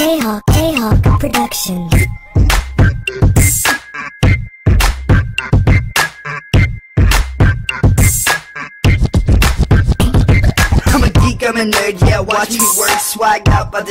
Jayhawk, Jayhawk Productions. I'm a geek, I'm a nerd, yeah, watch me work, swag out by the